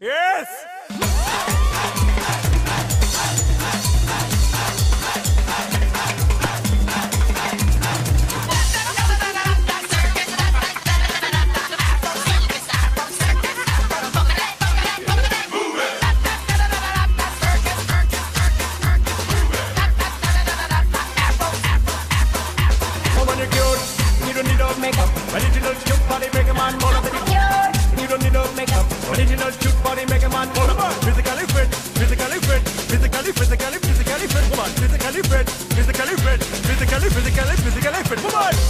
Yes! girl's cute body make a man wanna. Physically fit, physically fit, physically, physically, physically fit woman. Physically fit, physically fit, physically, physically, physically fit woman.